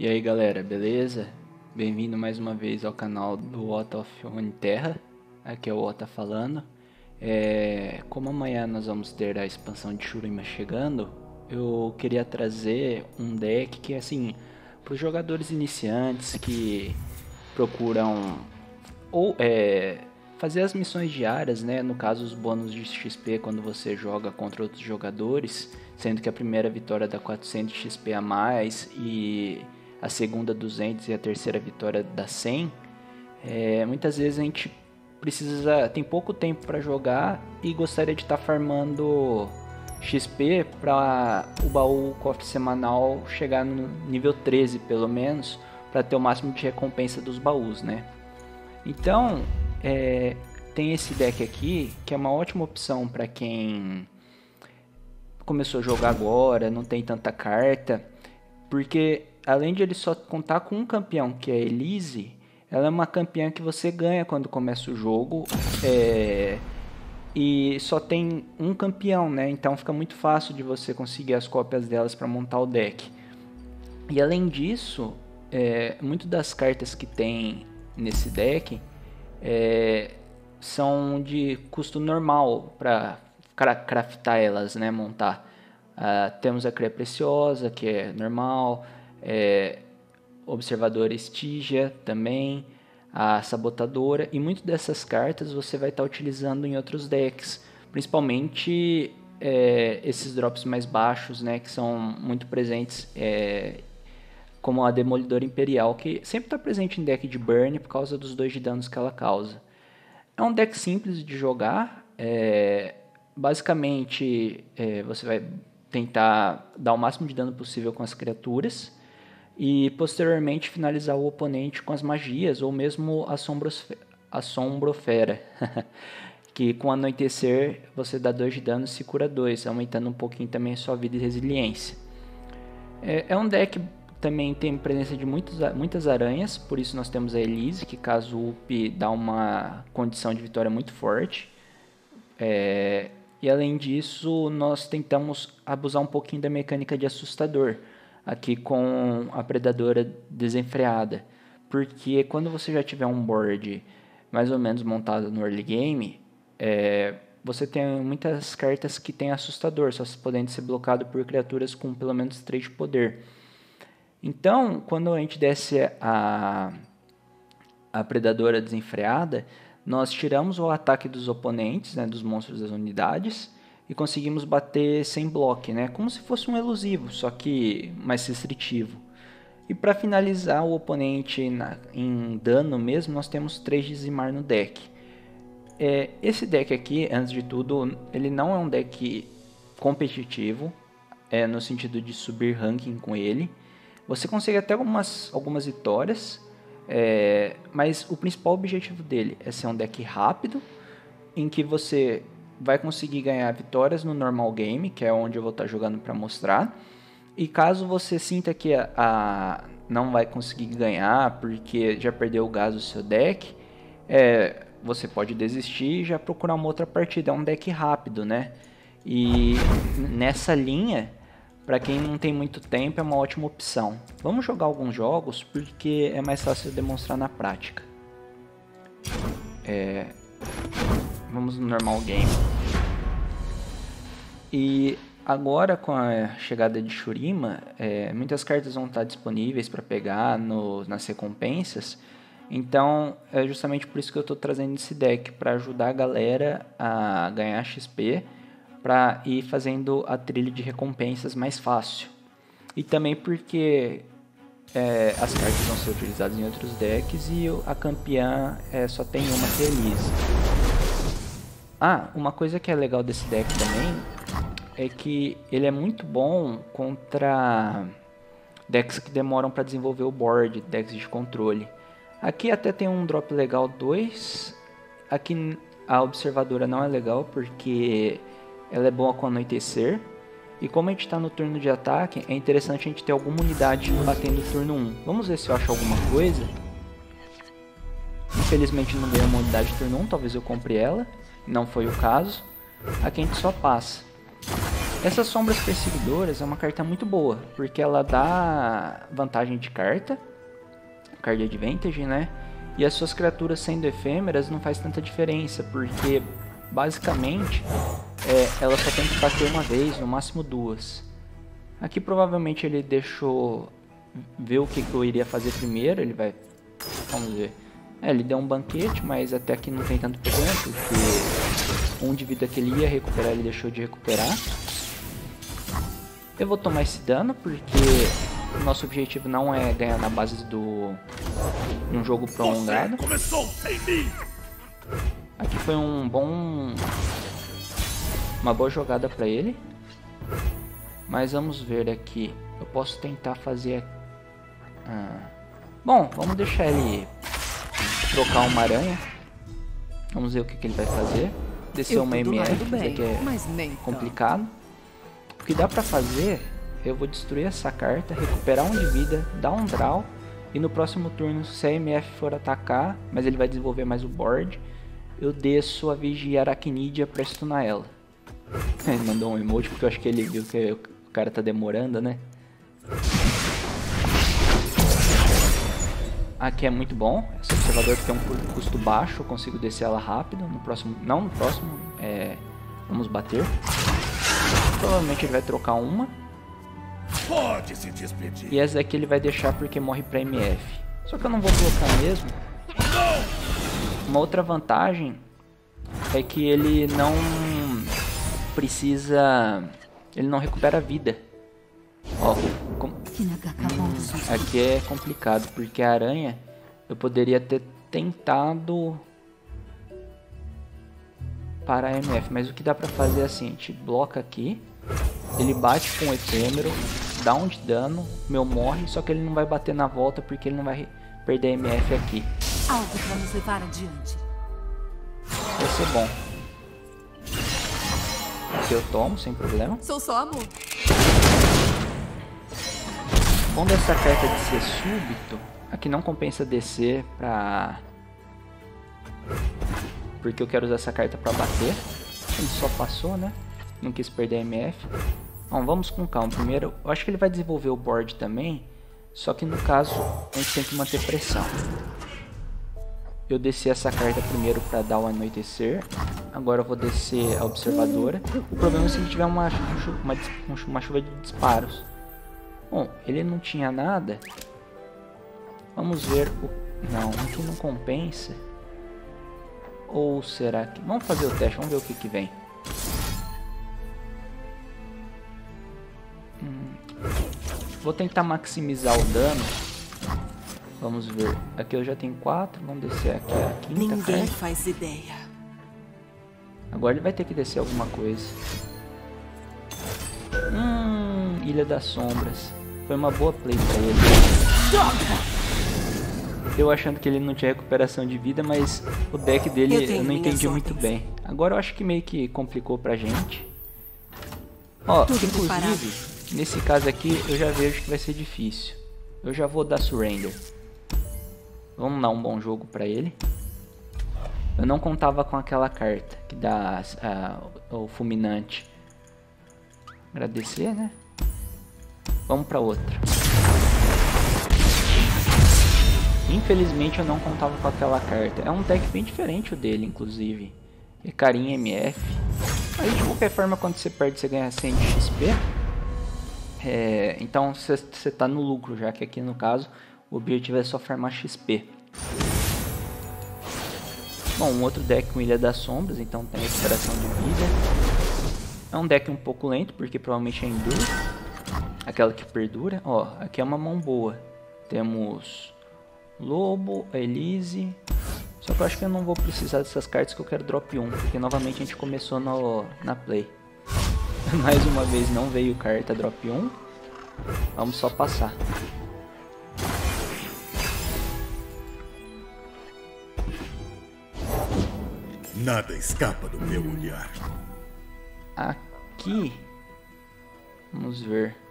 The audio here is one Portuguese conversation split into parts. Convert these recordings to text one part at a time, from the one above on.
E aí galera, beleza? Bem-vindo mais uma vez ao canal do Ota of Terra. Aqui é o Ota falando. É, como amanhã nós vamos ter a expansão de Shurima chegando, eu queria trazer um deck que assim, para os jogadores iniciantes que procuram ou é, fazer as missões diárias, né? No caso, os bônus de XP quando você joga contra outros jogadores, sendo que a primeira vitória dá 400 XP a mais e a segunda 200 e a terceira vitória dá 100, é, muitas vezes a gente precisa tem pouco tempo para jogar e gostaria de estar tá farmando XP para o baú cofre semanal chegar no nível 13 pelo menos para ter o máximo de recompensa dos baús, né? Então é, tem esse deck aqui que é uma ótima opção para quem começou a jogar agora, não tem tanta carta, porque além de ele só contar com um campeão, que é Elise, ela é uma campeã que você ganha quando começa o jogo. É, e só tem um campeão, né? Então fica muito fácil de você conseguir as cópias delas para montar o deck. E além disso, é, muito das cartas que tem nesse deck é, são de custo normal para craftar elas, né? Montar. Uh, temos a Cria Preciosa, que é normal é, observador Estigia também, a sabotadora e muitas dessas cartas você vai estar tá utilizando em outros decks, principalmente é, esses drops mais baixos, né, que são muito presentes, é, como a Demolidora Imperial, que sempre está presente em deck de burn por causa dos dois de danos que ela causa. É um deck simples de jogar, é, basicamente é, você vai tentar dar o máximo de dano possível com as criaturas e posteriormente finalizar o oponente com as magias ou mesmo a sombrofera, que com anoitecer você dá 2 de dano e se cura 2, aumentando um pouquinho também a sua vida e resiliência. É, é um deck também tem presença de muitos, muitas aranhas, por isso nós temos a Elise, que caso up dá uma condição de vitória muito forte. É, e além disso, nós tentamos abusar um pouquinho da mecânica de assustador aqui com a predadora desenfreada. Porque quando você já tiver um board mais ou menos montado no early game, é, você tem muitas cartas que tem assustador, só podendo ser bloqueado por criaturas com pelo menos 3 de poder. Então, quando a gente desce a, a predadora desenfreada, nós tiramos o ataque dos oponentes, né, dos monstros das unidades, e conseguimos bater sem bloco, né? Como se fosse um elusivo, só que mais restritivo. E para finalizar o oponente na, em dano mesmo, nós temos 3 dizimar no deck. É, esse deck aqui, antes de tudo, ele não é um deck competitivo, é, no sentido de subir ranking com ele. Você consegue até algumas, algumas vitórias, é, mas o principal objetivo dele é ser um deck rápido, em que você vai conseguir ganhar vitórias no normal game, que é onde eu vou estar jogando para mostrar. E caso você sinta que a, a, não vai conseguir ganhar porque já perdeu o gás do seu deck, é, você pode desistir e já procurar uma outra partida. É um deck rápido, né? E nessa linha, para quem não tem muito tempo, é uma ótima opção. Vamos jogar alguns jogos porque é mais fácil de demonstrar na prática. É, Vamos no normal game. E agora com a chegada de Shurima, é, muitas cartas vão estar disponíveis para pegar no, nas recompensas. Então é justamente por isso que eu estou trazendo esse deck para ajudar a galera a ganhar XP para ir fazendo a trilha de recompensas mais fácil. E também porque é, as cartas vão ser utilizadas em outros decks e a campeã é, só tem uma é ah, uma coisa que é legal desse deck também é que ele é muito bom contra decks que demoram para desenvolver o board, decks de controle. Aqui até tem um drop legal 2. Aqui a observadora não é legal porque ela é boa com anoitecer. E como a gente está no turno de ataque, é interessante a gente ter alguma unidade batendo turno 1. Vamos ver se eu acho alguma coisa. Infelizmente não ganhei uma unidade turno 1, talvez eu compre ela não foi o caso, a gente só passa. Essas sombras perseguidoras é uma carta muito boa, porque ela dá vantagem de carta, card advantage, né? E as suas criaturas sendo efêmeras não faz tanta diferença, porque basicamente é, ela só tem que bater uma vez, no máximo duas. Aqui provavelmente ele deixou ver o que eu iria fazer primeiro, ele vai... Vamos ver. É, ele deu um banquete, mas até aqui não tem tanto problema, porque um de vida que ele ia recuperar, ele deixou de recuperar. Eu vou tomar esse dano, porque o nosso objetivo não é ganhar na base do um jogo prolongado. Aqui foi um bom uma boa jogada para ele. Mas vamos ver aqui. Eu posso tentar fazer ah. Bom, vamos deixar ele trocar uma aranha. Vamos ver o que, que ele vai fazer. Descer uma MF, bem, que é complicado. O que dá pra fazer, eu vou destruir essa carta, recuperar um de vida, dar um draw. E no próximo turno, se a MF for atacar, mas ele vai desenvolver mais o board, eu desço a Vigia Aracnídea pra stunar ela. Ele mandou um emoji porque eu acho que ele viu que o cara tá demorando, né? Aqui é muito bom. Esse observador tem um custo baixo, eu consigo descer ela rápido. No próximo, não no próximo, é, vamos bater. Provavelmente ele vai trocar uma. Pode se despedir. E essa daqui ele vai deixar porque morre pra MF. Só que eu não vou colocar mesmo. Uma outra vantagem é que ele não precisa... Ele não recupera vida. Ó, com... aqui é complicado, porque a aranha eu poderia ter tentado para a MF, mas o que dá pra fazer é assim, a gente bloca aqui, ele bate com o efêmero, dá um de dano, meu morre, só que ele não vai bater na volta porque ele não vai perder a MF aqui. Algo para nos levar adiante. Vai ser bom. Aqui eu tomo, sem problema. Sou só amor bom dessa carta de ser súbito, aqui não compensa descer pra... Porque eu quero usar essa carta pra bater. Ele só passou, né? Não quis perder a MF. Bom, vamos com calma. Primeiro, eu acho que ele vai desenvolver o board também. Só que no caso, a gente tem que manter pressão. Eu desci essa carta primeiro para dar o anoitecer. Agora eu vou descer a observadora. O problema é se ele tiver uma, uma, uma chuva de disparos. Bom, ele não tinha nada. Vamos ver o... Não, aqui não compensa. Ou será que... Vamos fazer o teste, vamos ver o que que vem. Hum. Vou tentar maximizar o dano. Vamos ver. Aqui eu já tenho quatro. Vamos descer aqui a quinta. Ninguém faz ideia. Agora ele vai ter que descer alguma coisa. Hum, Ilha das Sombras. Foi uma boa play pra ele. Eu achando que ele não tinha recuperação de vida, mas o deck dele eu, eu não entendi muito bem. Agora eu acho que meio que complicou pra gente. Ó, Tudo inclusive, preparado. nesse caso aqui eu já vejo que vai ser difícil. Eu já vou dar surrender. Vamos dar um bom jogo pra ele. Eu não contava com aquela carta que dá o fulminante. Agradecer, né? Vamos para outra. Infelizmente eu não contava com aquela carta. É um deck bem diferente o dele, inclusive. É carinha MF. Aí de qualquer forma, quando você perde, você ganha 100 de XP. É, então você está no lucro, já que aqui no caso o objetivo é só farmar XP. Bom, um outro deck com Ilha das Sombras, então tem recuperação de vida. É um deck um pouco lento, porque provavelmente é Enduro aquela que perdura. Ó, aqui é uma mão boa. Temos Lobo, Elise. Só que eu acho que eu não vou precisar dessas cartas que eu quero drop 1, porque novamente a gente começou no, na play. Mais uma vez não veio carta drop 1. Vamos só passar. Nada escapa do meu olhar. Aqui. Vamos ver.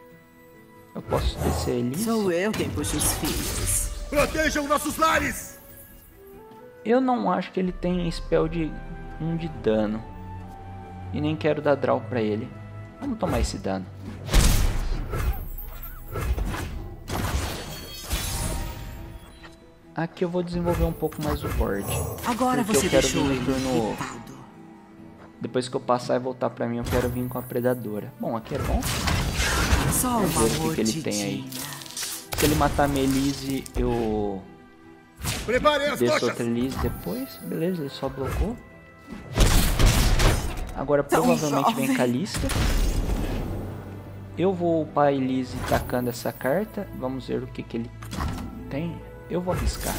Eu posso descer ele. Sou eu quem puxa os fios. Protejam nossos lares! Eu não acho que ele tem spell de 1 um de dano. E nem quero dar draw pra ele. Vamos tomar esse dano. Aqui eu vou desenvolver um pouco mais o board. Agora porque você eu quero deixou vir no turno... irritado. Depois que eu passar e voltar pra mim, eu quero vir com a predadora. Bom, aqui é bom. Só Vamos ver o que que ele tem aí. Se ele matar a Melise, eu Preparem as desço outra Elise depois. Beleza, ele só blocou. Agora Tão provavelmente vem jovem. Calista. Eu vou upar a Elise tacando essa carta. Vamos ver o que, que ele tem. Eu vou arriscar.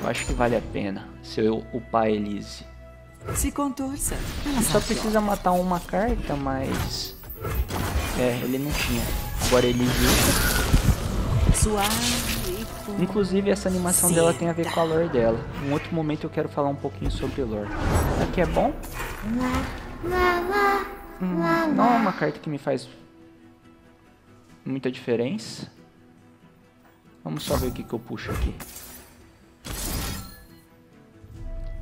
Eu acho que vale a pena se eu upar a Elise. Se contorça. Ele só precisa matar uma carta, mas... É, ele não tinha. Agora ele. Suave com... Inclusive essa animação dela tem a ver com a lore dela. Em outro momento eu quero falar um pouquinho sobre lore. Aqui é bom? Hum, não é uma carta que me faz muita diferença. Vamos só ver o que, que eu puxo aqui.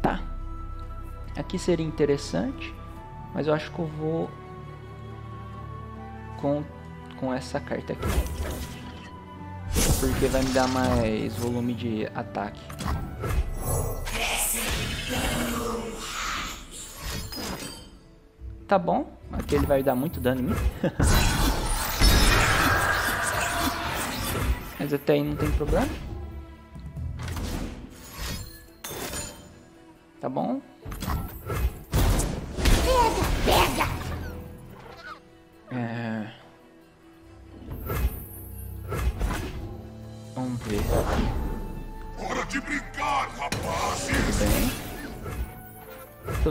Tá. Aqui seria interessante, mas eu acho que eu vou com, com essa carta aqui. Porque vai me dar mais volume de ataque. Tá bom, aqui ele vai dar muito dano em mim. Mas até aí não tem problema. Tá bom?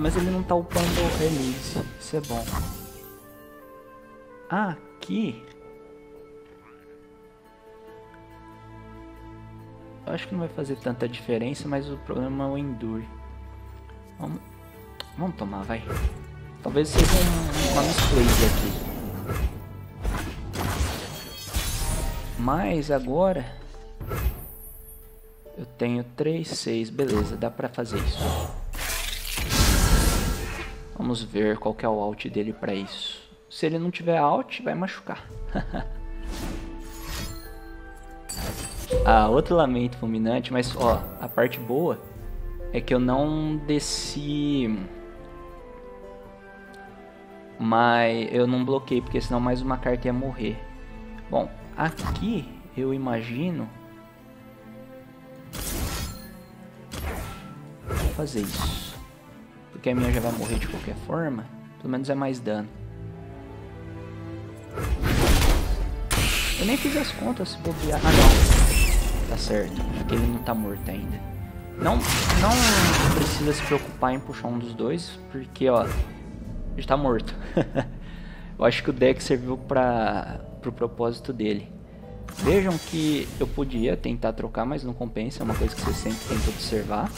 Menos ele não tá upando release. Isso é bom. Aqui. Acho que não vai fazer tanta diferença, mas o problema é o Endure. Vamos, vamos tomar, vai. Talvez seja um, uma misplay aqui. Mas agora eu tenho 3, 6, beleza, dá pra fazer isso. Vamos ver qual que é o alt dele pra isso. Se ele não tiver alt, vai machucar. ah, outro lamento fulminante, mas ó, a parte boa é que eu não desci mas eu não bloqueei porque senão mais uma carta ia morrer. Bom, aqui eu imagino Vou fazer isso. Porque a minha já vai morrer de qualquer forma. Pelo menos é mais dano. Eu nem fiz as contas se bobear. Ah não. Tá certo. Ele não tá morto ainda. Não, não precisa se preocupar em puxar um dos dois. Porque ó. Ele tá morto. eu acho que o deck serviu para pro propósito dele. Vejam que eu podia tentar trocar, mas não compensa. É uma coisa que você sempre tem que observar.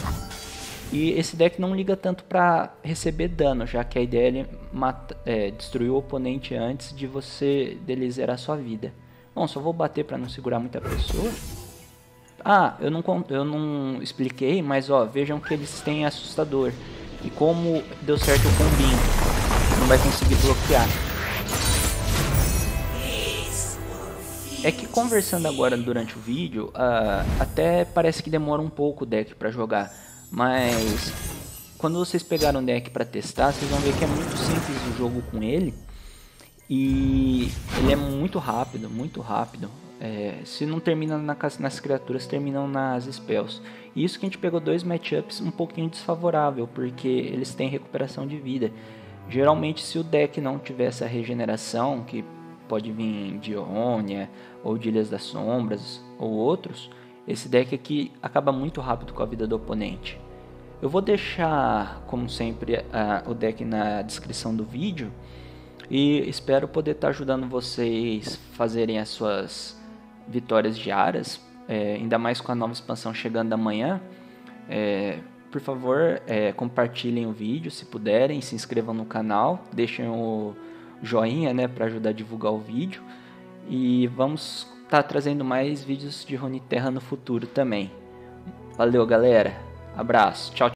E esse deck não liga tanto para receber dano, já que a ideia é mata, é, destruir o oponente antes de você dele zerar sua vida. Bom, só vou bater para não segurar muita pessoa. Ah, eu não, eu não expliquei, mas ó, vejam que eles têm assustador. E como deu certo o combinho, não vai conseguir bloquear. É que conversando agora durante o vídeo, uh, até parece que demora um pouco o deck para jogar. Mas quando vocês pegaram o deck para testar, vocês vão ver que é muito simples o jogo com ele. E ele é muito rápido, muito rápido. É, se não termina na, nas criaturas, terminam nas spells. E isso que a gente pegou dois matchups um pouquinho desfavorável, porque eles têm recuperação de vida. Geralmente, se o deck não tiver essa regeneração, que pode vir de Orônia, ou de Ilhas das Sombras, ou outros, esse deck aqui acaba muito rápido com a vida do oponente. Eu vou deixar, como sempre, uh, o deck na descrição do vídeo e espero poder estar tá ajudando vocês fazerem as suas vitórias diárias, é, ainda mais com a nova expansão chegando amanhã. É, por favor, é, compartilhem o vídeo se puderem, se inscrevam no canal, deixem o joinha né, para ajudar a divulgar o vídeo e vamos estar tá trazendo mais vídeos de Runeterra no futuro também. Valeu, galera! Abraço. Tchau.